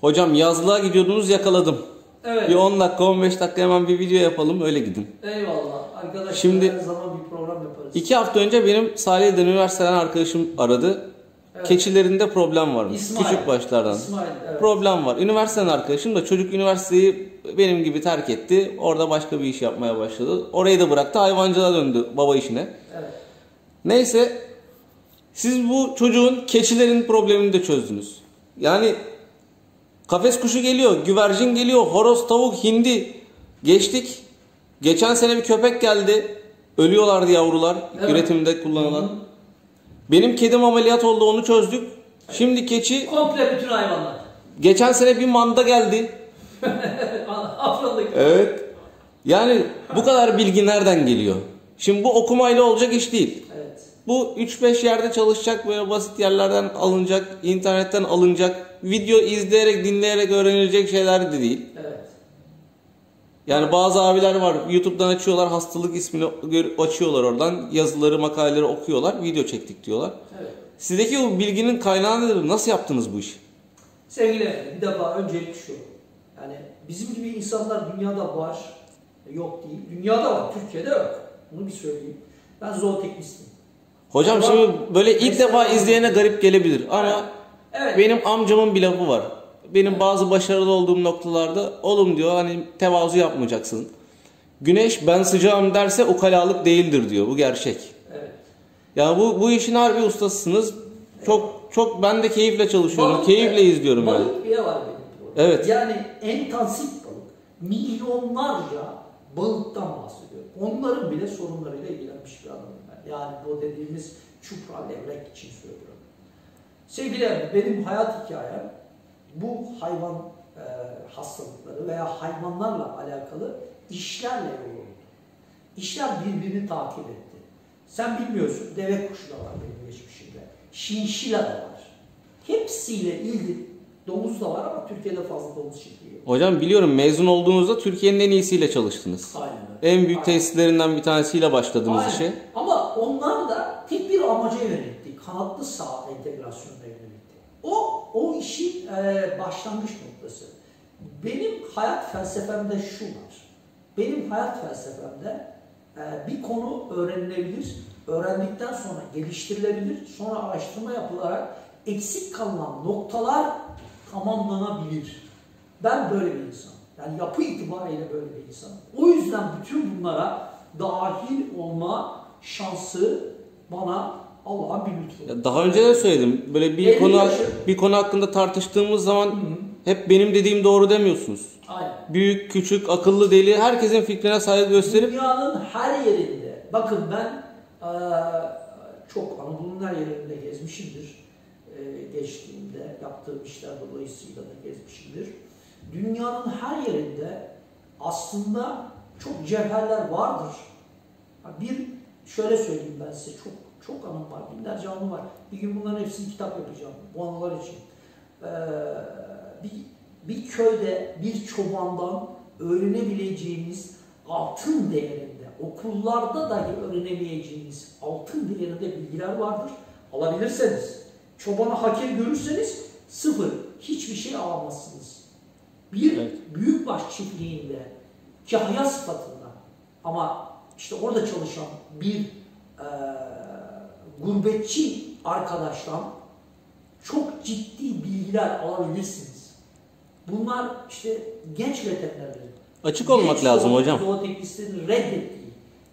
Hocam yazlığa gidiyordunuz yakaladım. Evet. Bir 10 dakika 15 dakika hemen bir video yapalım öyle gidin. Eyvallah. Arkadaşlar Şimdi- her zaman bir program yaparız. İki hafta önce benim Salihli'den üniversiteden arkadaşım aradı. Evet. Keçilerinde problem varmış. İsmail. Küçük başlardan. İsmail, evet. Problem var. Üniversiteden arkadaşım da çocuk üniversiteyi benim gibi terk etti. Orada başka bir iş yapmaya başladı. Orayı da bıraktı. Hayvancılığa döndü baba işine. Evet. Neyse siz bu çocuğun keçilerin problemini de çözdünüz. Yani kafes kuşu geliyor, güvercin geliyor, horoz, tavuk, hindi geçtik. Geçen sene bir köpek geldi. Ölüyorlardı yavrular Evet. üretimde kullanılan. Hı hı. Benim kedim ameliyat oldu onu çözdük. Şimdi keçi Komple bütün hayvanlar. geçen sene bir manda geldi. Afyon'daki. Evet. Yani bu kadar bilgi nereden geliyor? Şimdi bu okumayla olacak iş değil. Evet. Bu 3-5 yerde çalışacak böyle basit yerlerden alınacak, internetten alınacak, video izleyerek, dinleyerek öğrenilecek şeyler de değil. Evet. Yani bazı abiler var YouTube'dan açıyorlar hastalık ismini açıyorlar oradan yazıları makaleleri okuyorlar video çektik diyorlar. Evet. Sizdeki o bilginin kaynağı nedir? Nasıl yaptınız bu işi? Sevgili bir defa öncelik şu. Yani bizim gibi insanlar dünyada var. Yok değil. Dünyada var. Türkiye'de yok. Bunu bir söyleyeyim. Ben zooteknistim. Hocam Ama- şimdi böyle ilk defa izleyene garip gelebilir ama Evet. benim amcamın bir lafı var. Benim bazı başarılı olduğum noktalarda oğlum diyor hani tevazu yapmayacaksın. Güneş ben sıcağım derse ukalalık değildir diyor. Bu gerçek. Evet. Ya bu bu işin harbi ustasısınız. Çok çok ben de keyifle çalışıyorum. Balık- keyifle izliyorum yani. Balık bile var benim. Evet. Yani intensif balık. Milyonlarca balıktan bahsediyorum. Onların bile sorunlarıyla ilgilenmiş bir adamım ben. Yani bu dediğimiz çupra levrek için söylüyorum. Sevgiler benim hayat hikayem bu hayvan e, hastalıkları veya hayvanlarla alakalı işlerle yoğruldu. İşler birbirini takip etti. Sen bilmiyorsun deve kuşu da var benim geçmişimde. Şinşila da var. Hepsiyle ilgili domuz da var ama Türkiye'de fazla domuz çiftliği. Hocam biliyorum mezun olduğunuzda Türkiye'nin en iyisiyle çalıştınız. Aynen öyle. En büyük Aynen. tesislerinden bir tanesiyle başladınız Aynen. işe. Ama onlar da tek bir amaca yönelikti. Kanatlı sağ entegrasyonuna yönelikti. O, o işin e, başlangıç noktası. Benim hayat felsefemde şu var. Benim hayat felsefemde e, bir konu öğrenilebilir, öğrendikten sonra geliştirilebilir, sonra araştırma yapılarak eksik kalan noktalar tamamlanabilir. Ben böyle bir insanım. Yani yapı itibariyle böyle bir insanım. O yüzden bütün bunlara dahil olma şansı bana Allah'ın bir lütfu. Ya Daha önce de söyledim. Böyle bir konu yaşı. bir konu hakkında tartıştığımız zaman hep benim dediğim doğru demiyorsunuz. Aynen. Büyük, küçük, akıllı, deli herkesin fikrine saygı gösterip Dünyanın her yerinde. Bakın ben çok Anadolu'nun her yerinde gezmişimdir. Geçtiğimde yaptığım işler dolayısıyla da gezmişimdir. Dünyanın her yerinde aslında çok cevherler vardır. Bir şöyle söyleyeyim ben size çok çok anım var, binlerce anım var. Bir gün bunların hepsini kitap yapacağım bu anılar için. Eee, bir, bir köyde bir çobandan öğrenebileceğiniz altın değerinde, okullarda dahi öğrenemeyeceğiniz altın değerinde bilgiler vardır. Alabilirseniz, çobanı hakir görürseniz sıfır, hiçbir şey alamazsınız. Bir Evet. büyükbaş çiftliğinde kahya sıfatında ama işte orada çalışan bir eee gurbetçi arkadaştan çok ciddi bilgiler alabilirsiniz. Bunlar işte genç veterinerlerin, açık olmak genç lazım zoo- hocam. Zooteknistlerin reddettiği,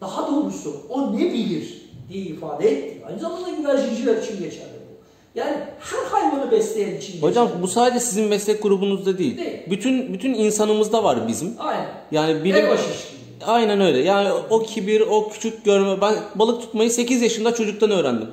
daha doğrusu o ne bilir diye ifade ettiği, aynı zamanda güvercinciler için geçerli. Yani her hayvanı besleyen için Hocam geçerli. bu sadece sizin meslek grubunuzda değil. Değil. Bütün bütün insanımızda var bizim. Aynen. Yani bilim. Aynen öyle. Yani o kibir, o küçük görme. Ben balık tutmayı 8 yaşında çocuktan öğrendim.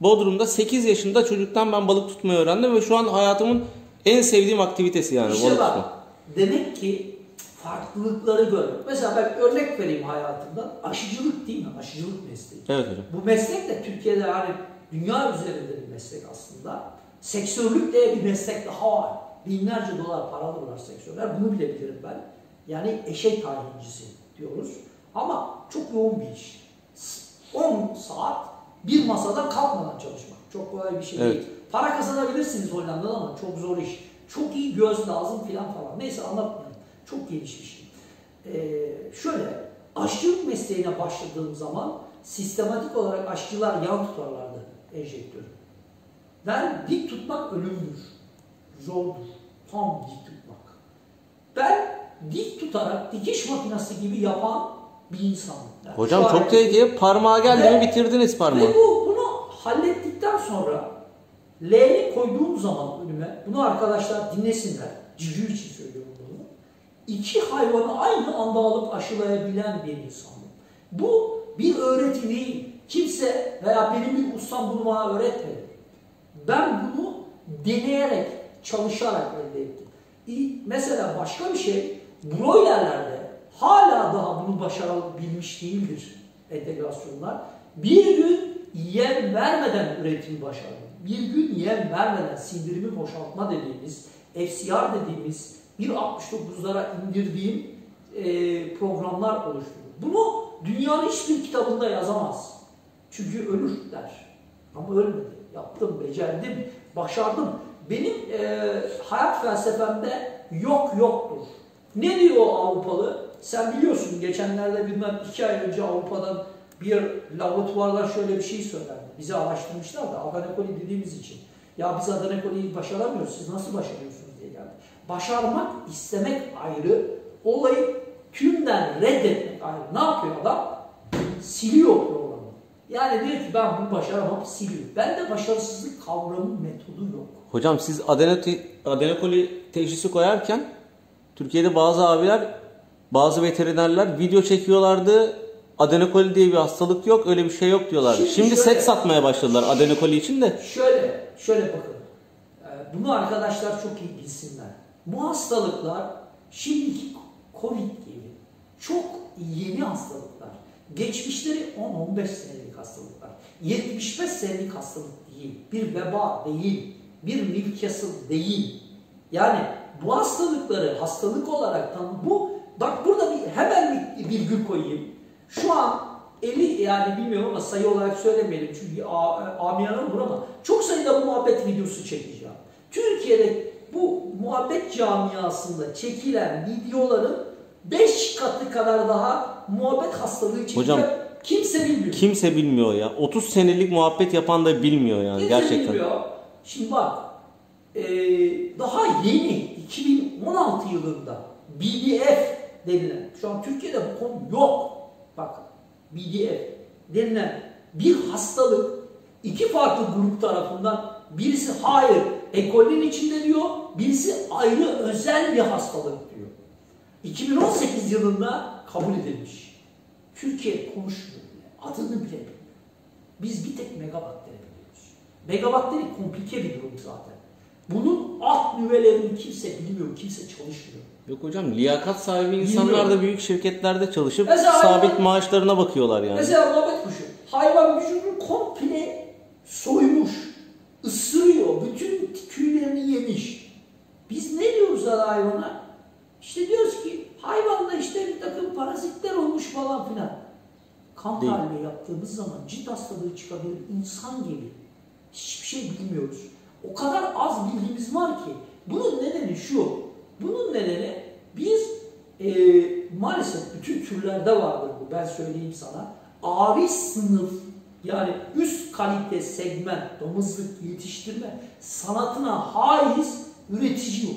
Bodrum'da 8 yaşında çocuktan ben balık tutmayı öğrendim ve şu an hayatımın en sevdiğim aktivitesi yani İşte balık bak, tutmak. demek ki farklılıkları görmek. Mesela ben örnek vereyim hayatımdan. Aşıcılık değil mi? Aşıcılık mesleği. Evet hocam. Bu meslek de Türkiye'de yani dünya üzerinde bir meslek aslında. Sektörlük diye bir meslek daha var. Binlerce dolar para alırlar sektörler. Bunu bile bilirim ben. Yani eşek tayincisi diyoruz. Ama çok yoğun bir iş. 10 saat bir masada kalkmadan çalışmak. Çok kolay bir şey Evet. değil. Para kazanabilirsiniz Hollanda'da ama çok zor iş. çok iyi göz lazım filan falan. Neyse anlatmayayım. Çok geniş bir şey. Ee, şöyle, aşçılık mesleğine başladığım zaman sistematik olarak aşçılar yan tutarlardı enjektörü. Ben dik tutmak ölümdür. Zordur. Tam dik tutmak. Ben dik tutarak dikiş makinesi gibi yapan bir insanım. Yani Hocam çok tehlikeli. Parmağa geldi Ve- mi bitirdiniz parmağı. Ve bu, bunu hallettikten sonra L'yi koyduğum zaman önüme, bunu arkadaşlar dinlesinler, civciv için söylüyorum bunu. İki hayvanı aynı anda alıp aşılayabilen bir insanım. Bu bir öğreti değil. Kimse veya benim bir ustam bunu bana öğretmedi. Ben bunu deneyerek, çalışarak elde ettim. Mesela başka bir şey, broilerlerde hala daha bunu başarabilmiş değildir entegrasyonlar. Bir gün yem vermeden üretimi başardım. Bir gün yem vermeden sindirimi boşaltma dediğimiz, FCR dediğimiz 1.69'lara indirdiğim e, programlar oluşturdum. Bunu dünyanın hiçbir kitabında yazamaz. Çünkü ölür der. Ama ölmedi. Yaptım, becerdim, başardım. Benim e, hayat felsefemde yok yoktur. Ne diyor Avrupalı? Sen biliyorsun geçenlerde bilmem iki ay önce Avrupa'dan bir laboratuvardan şöyle bir şey söylendi. Bizi araştırmışlar da Adanekoli dediğimiz için. Ya biz Adanekoli'yi başaramıyoruz, siz nasıl başarıyorsunuz diye geldi. Başarmak, istemek ayrı, olayı tümden reddetmek ayrı. Ne yapıyor adam? Siliyor programı. Yani diyor ki ben bunu başaramam, siliyor. Bende başarısızlık kavramı metodu yok. Hocam siz adenokoli teşhisi koyarken Türkiye'de bazı abiler, bazı veterinerler video çekiyorlardı. Adenokoli diye bir hastalık yok, öyle bir şey yok diyorlardı. Şimdi Şimdi, şöyle- set satmaya başladılar adenokoli için de. Şöyle, şöyle bakın. Ee, Bunu arkadaşlar çok iyi bilsinler. Bu hastalıklar şimdiki Covid gibi çok yeni hastalıklar. Geçmişleri 10-15 senelik hastalıklar. 75 senelik hastalık değil. Bir veba değil. Bir Newcastle değil. Yani bu hastalıkları hastalık olarak tanı bu bak burada bir hemen bir virgül koyayım. Şu an 50 yani bilmiyorum ama sayı olarak söylemeyelim çünkü a- amiyane olur ama çok sayıda bu muhabbet videosu çekeceğim. Türkiye'de bu muhabbet camiasında çekilen videoların 5 katı kadar daha muhabbet hastalığı çekilen Hocam, kimse bilmiyor. Kimse bilmiyor ya. 30 senelik muhabbet yapan da bilmiyor yani Kimse gerçekten. bilmiyor. Şimdi bak eee, daha yeni 2016 yılında BDF denilen şu an Türkiye'de bu konu yok. Bak BDF denilen bir hastalık iki farklı grup tarafından birisi hayır ekolün içinde diyor birisi ayrı özel bir hastalık diyor. 2018 yılında kabul edilmiş. Türkiye konuşmuyor bile. Adını bile bilmiyor. Biz bir tek megabakteri biliyoruz. Megabakteri komplike bir durum zaten. Bunun alt nüvelerini kimse bilmiyor, kimse çalışmıyor. Yok hocam liyakat sahibi insanlar da büyük şirketlerde çalışıp Mesela sabit hayvan- maaşlarına bakıyorlar yani. Mesela muhabbet kuşu. Hayvan vücudunu komple soymuş, ısırıyor, bütün tüylerini yemiş. Biz ne diyoruz hayvana? İşte diyoruz ki hayvanda işte bir takım parazitler olmuş falan filan. Kan tahlili yaptığımız zaman cilt hastalığı çıkabilir insan gibi. Hiçbir şey bilmiyoruz. O kadar az bilgimiz var ki. Bunun nedeni şu. Bunun nedeni biz e, maalesef bütün türlerde vardır bu ben söyleyeyim sana. Abi sınıf yani üst kalite segment, damızlık yetiştirme sanatına haiz üretici yok.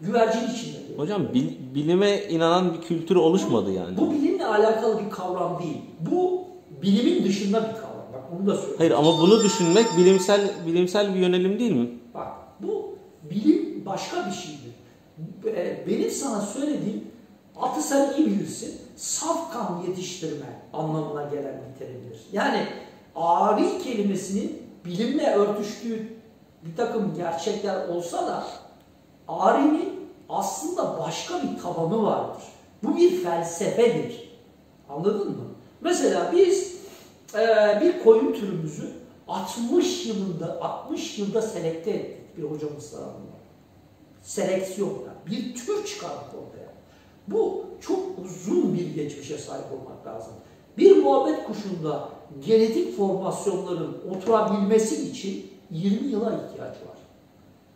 Güvercin içinde. de. Hocam bil- bilime inanan bir kültür oluşmadı yani. Bu bilimle alakalı bir kavram değil. Bu bilimin dışında bir kavram. Onu da söyleyeyim. Hayır ama bunu düşünmek bilimsel bilimsel bir yönelim değil mi? Bak bu bilim başka bir şeydir. Benim sana söylediğim atı sen iyi bilirsin. Saf kan yetiştirme anlamına gelen bir terimdir. Yani ari kelimesinin bilimle örtüştüğü bir takım gerçekler olsa da arinin aslında başka bir tabanı vardır. Bu bir felsefedir. Anladın mı? Mesela biz e, bir koyun türümüzü 60 yılında 60 yılda selekte ettik bir hocamız tarafından. Seleksiyonla bir tür çıkardık ortaya. Bu çok uzun bir geçmişe sahip olmak lazım. Bir muhabbet kuşunda genetik formasyonların oturabilmesi için 20 yıla ihtiyaç var.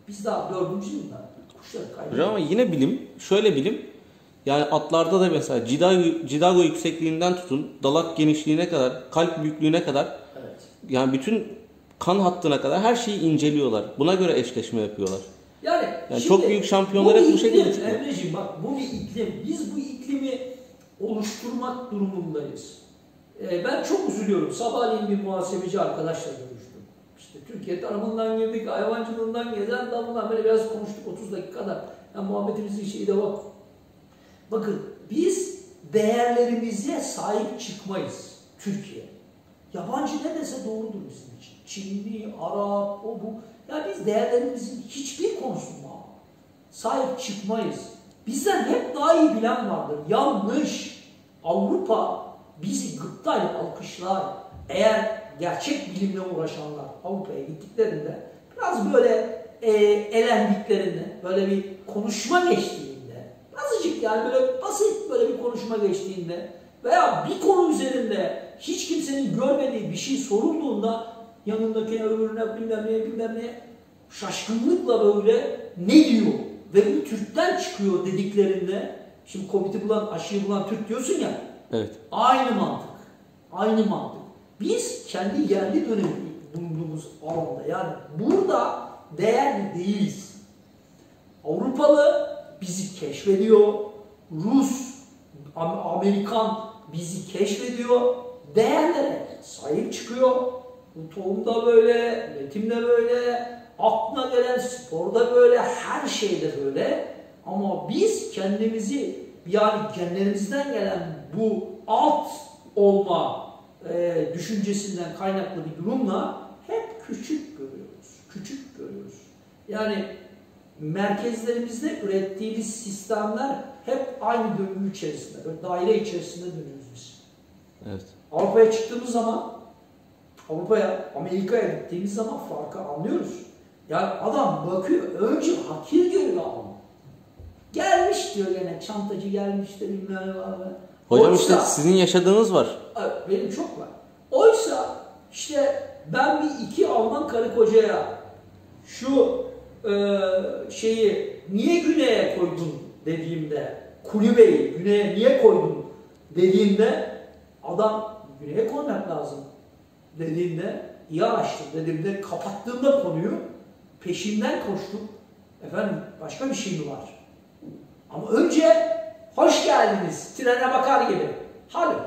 Biz daha 4. yılda Kuşları kaybediyor. Hocam ama yine bilim, şöyle bilim. Yani atlarda da mesela cidago, cidago yüksekliğinden tutun, dalak genişliğine kadar, kalp büyüklüğüne kadar Evet. yani bütün kan hattına kadar her şeyi inceliyorlar. Buna göre eşleşme yapıyorlar. Yani, Yani şimdi çok büyük şampiyonlar hep bu şekilde çıkıyor. Emreciğim bak bu bir iklim. Biz bu iklimi oluşturmak durumundayız. Ee, ben çok üzülüyorum. Sabahleyin bir muhasebeci arkadaşla görüştüm. İşte Türkiye tarafından girdik, hayvancılığından gezen damından böyle biraz konuştuk 30 dakikada. Yani muhabbetimizin şeyi de o. Bakın biz değerlerimize sahip çıkmayız Türkiye. Yabancı ne dese doğrudur bizim için. Çinli, Arap, o bu. Ya biz değerlerimizin hiçbir konusunda sahip çıkmayız. Bizden hep daha iyi bilen vardır. Yanlış. Avrupa bizi gıptayla alkışlar. Eğer gerçek bilimle uğraşanlar Avrupa'ya gittiklerinde biraz böyle e, elendiklerinde, böyle bir konuşma geçtiğinde, azıcık yani böyle basit böyle bir konuşma geçtiğinde veya bir konu üzerinde hiç kimsenin görmediği bir şey sorulduğunda yanındakine öbürüne bilmem neye bilmem neye şaşkınlıkla böyle ne diyor ve bu Türk'ten çıkıyor dediklerinde şimdi Covid'i bulan aşıyı bulan Türk diyorsun ya Evet. Aynı mantık. Aynı mantık. Biz kendi yerli dönemi bulunduğumuz alanda yani burada değerli değiliz. Avrupalı bizi keşfediyor. Rus, Am- Amerikan bizi keşfediyor. Değerlere sahip çıkıyor. Bu tohumda böyle, üretimde böyle, aklına gelen sporda böyle, her şeyde böyle. Ama biz kendimizi yani genlerimizden gelen bu alt olma e, düşüncesinden kaynaklı bir durumla hep küçük görüyoruz. Küçük görüyoruz. Yani merkezlerimizde ürettiğimiz sistemler hep aynı döngü içerisinde, böyle daire içerisinde dönüyoruz biz. Evet. Avrupa'ya çıktığımız zaman, Avrupa'ya, Amerika'ya gittiğimiz zaman farkı anlıyoruz. Yani adam bakıyor, önce hakir görüyor adam. Gelmiş diyor gene, çantacı gelmiş de bilmem ne var. Hocam Oysa- işte sizin yaşadığınız var. Benim çok var. Oysa işte ben bir iki Alman karı kocaya şu e, şeyi niye güneye koydun dediğimde, kulübeyi güneye niye koydun dediğimde adam güneye koymak lazım dediğimde iyi araştır dediğimde kapattığımda konuyu peşinden koştum. Efendim başka bir şey mi var? Ama önce hoş geldiniz trene bakar gibi. Halo.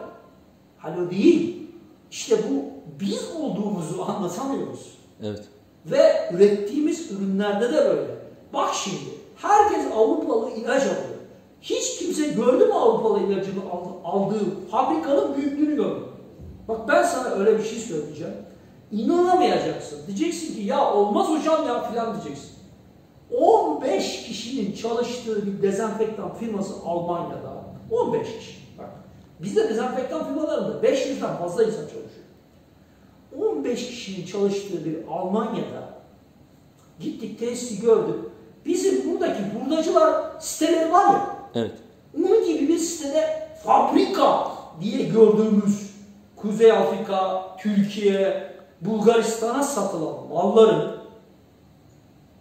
Halo değil. İşte bu biz olduğumuzu anlatamıyoruz. Evet. Ve ürettiğimiz ürünlerde de böyle. Bak şimdi herkes Avrupalı ilaç alıyor. Hiç kimse gördü mü Avrupalı ilacını aldı- aldığı fabrikanın büyüklüğünü gördü. Bak ben sana öyle bir şey söyleyeceğim. İnanamayacaksın. Diyeceksin ki ya olmaz hocam ya filan diyeceksin. 15 kişinin çalıştığı bir dezenfektan firması Almanya'da. 15 kişi. Bak bizde dezenfektan firmalarında 500'den fazla insan çalışıyor. 15 kişinin çalıştığı bir Almanya'da gittik tesisi gördük. Bizim buradaki burdacılar siteleri var ya Evet. onun gibi bir sitede fabrika diye gördüğümüz Kuzey Afrika, Türkiye, Bulgaristan'a satılan malların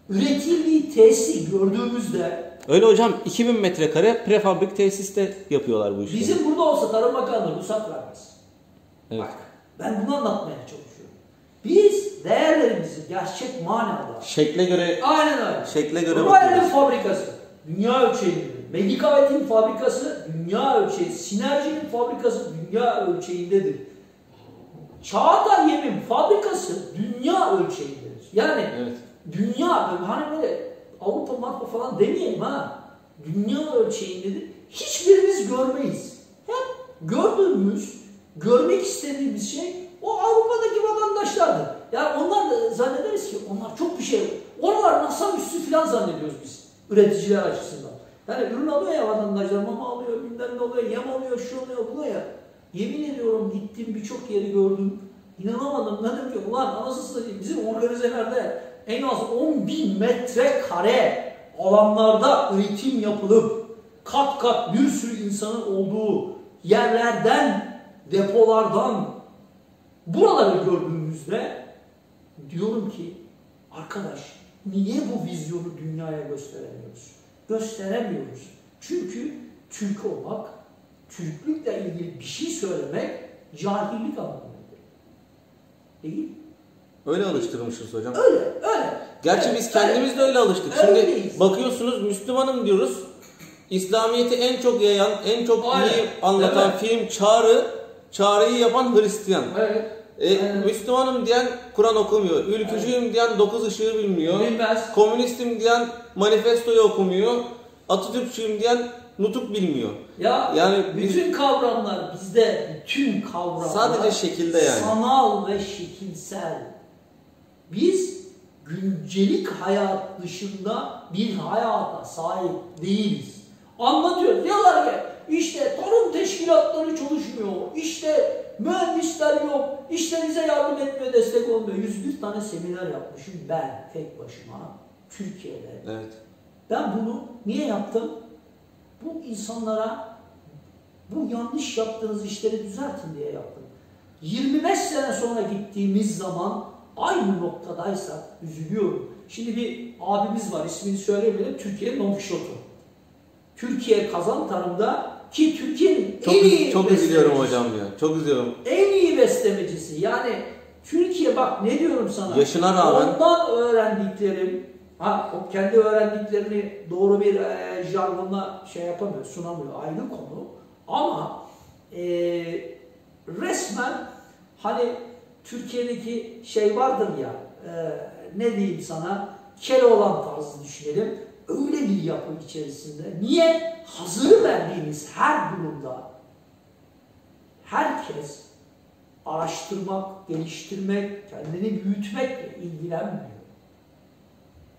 üretildiği tesisi gördüğümüzde Öyle hocam 2000 metrekare prefabrik tesiste yapıyorlar bu işleri. bizim burada olsa Tarım Bakanlığı ruhsat vermez. Evet. Bak ben bunu anlatmaya çalışıyorum. Biz değerlerimizi gerçek manada Şekle göre aynen öyle. şekle göre Royal'in fabrikası dünya ölçeğinde. Medikavet'in fabrikası dünya ölçeği. Sinerji'nin fabrikası dünya ölçeğindedir. Çağatay Yem'in fabrikası dünya ölçeğindedir. Yani Evet. dünya hani böyle Avrupa Marka falan demeyelim ha. Dünya ölçeğindedir. Hiçbirimiz görmeyiz. Hep gördüğümüz, görmek istediğimiz şey o Avrupa'daki vatandaşlardır. Yani onlar da zannederiz ki onlar çok bir şey. Oralar NASA üssü falan zannediyoruz biz. Üreticiler açısından. Yani ürün alıyor ya vatandaşlar, mama alıyor, bilmem ne oluyor, yem alıyor, şu oluyor, bu ya. Yemin ediyorum gittim birçok yeri gördüm. İnanamadım. Dedim ki ulan anasını satayım bizim organizelerde en az 10 bin metrekare alanlarda üretim yapılıp kat kat bir sürü insanın olduğu yerlerden, depolardan buraları gördüğümüzde diyorum ki arkadaş Niye bu vizyonu dünyaya gösteremiyoruz? Gösteremiyoruz. Çünkü Türk olmak, Türklükle ilgili bir şey söylemek cahillik anlamına. Değil. Öyle alıştırmışız hocam. Öyle, öyle. Gerçi biz kendimiz de öyle alıştık. Öyleyiz. Şimdi bakıyorsunuz Müslümanım diyoruz. İslamiyet'i en çok yayan, en çok Aynen. iyi anlatan Evet. film Çağrı, Çağrı'yı yapan Hristiyan. Evet. E, Aynen. Müslümanım diyen Kur'an okumuyor. Ülkücüyüm diyen dokuz ışığı bilmiyor. Bilmez. Komünistim diyen manifestoyu okumuyor. Atatürkçüyüm diyen nutuk bilmiyor. Ya Yani bütün kavramlar bizde, bütün kavramlar Sadece şekilde yani. sanal ve şekilsel. Biz güncelik hayat dışında bir hayata sahip değiliz. Anlatıyoruz. Diyorlar ki işte tarım teşkilatları çalışmıyor. İşte mühendisler yok. İşte bize yardım etmiyor, destek olmuyor. 101 tane seminer yapmışım ben tek başıma Türkiye'de. Evet. Ben bunu niye yaptım? Bu insanlara bu yanlış yaptığınız işleri düzeltin diye yaptım. 25 sene sonra gittiğimiz zaman aynı noktadaysak üzülüyorum. Şimdi bir abimiz var ismini söylemeyelim Türkiye'nin Don Quixote'u. Türkiye kazan tarımda ki Türkiye'nin Çok, en iyi çok üzülüyorum beslemecisi. hocam ya. Çok üzülüyorum. En iyi beslemecisi. Yani Türkiye bak ne diyorum sana. Yaşına rağmen- Ondan öğrendiklerim, ha o kendi öğrendiklerini doğru bir e, jargonla şey yapamıyor, sunamıyor ayrı konu. Ama e, resmen hani Türkiye'deki şey vardır ya, e, ne diyeyim sana, Keloğlan tarzı düşünelim. Öyle bir yapı içerisinde. Niye? Hazır verdiğimiz her durumda herkes araştırmak, geliştirmek, kendini büyütmekle ilgilenmiyor.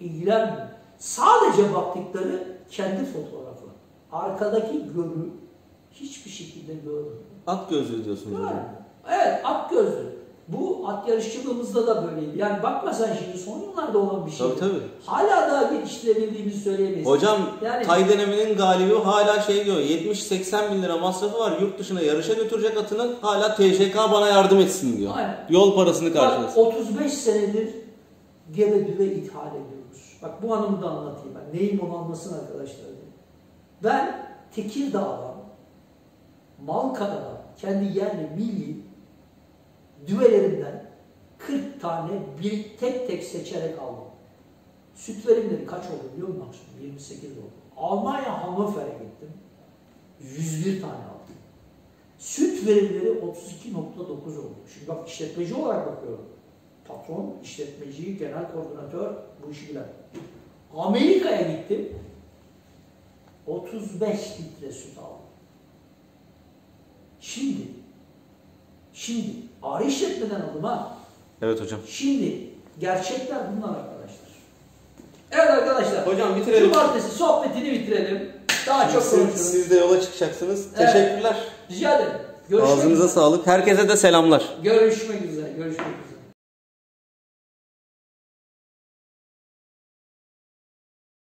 İlgilenmiyor. Sadece baktıkları kendi fotoğrafı. Arkadaki görü hiçbir şekilde görmüyor. At gözlüğü diyorsunuz. Görmüyor. Evet, at gözlü. Bu at yarışçılığımızda da böyleydi. Yani bakma sen şimdi son yıllarda olan bir şey. Tabii tabii. Hala daha geliştirebildiğimizi söyleyemeyiz. Hocam Yani- tay denemenin galibi hala şey diyor 70-80 bin lira masrafı var yurt dışına yarışa götürecek atını hala TŞK bana yardım etsin diyor. Aynen. Yol parasını Bak karşılasın. 35 senedir gebe düve ithal ediyoruz. Bak bu anımı da anlatayım ben. Neyim onu anlasın arkadaşlar. Ben Tekirdağ'dan, Malkada'dan, kendi yerli milli düvelerinden 40 tane bir tek tek seçerek aldım. Süt verimleri kaç oldu biliyor musun? akşam? 28 oldu. Almanya Hannover'e gittim. 101 tane aldım. Süt verimleri 32.9 oldu. Şimdi bak işletmeci olarak bakıyorum. Patron, işletmeci, genel koordinatör bu işi bilen. Amerika'ya gittim. 35 litre süt aldım. Şimdi, şimdi ağrı işletmeden aldım ha. Evet hocam. Şimdi gerçekler bunlar arkadaşlar. Evet arkadaşlar. Hocam bitirelim. Cumartesi sohbetini bitirelim. Daha çok konuşuruz. siz de yola çıkacaksınız. Evet. Teşekkürler. Rica ederim. Görüşmek Ağzınıza üzere. sağlık. Herkese de selamlar. Görüşmek üzere. Görüşmek üzere.